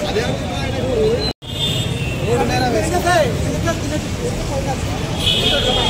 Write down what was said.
Ada yang mau ini, Bu? Bu, merah, Bu. Sini, Sini, Sini, Sini, Sini, Sini,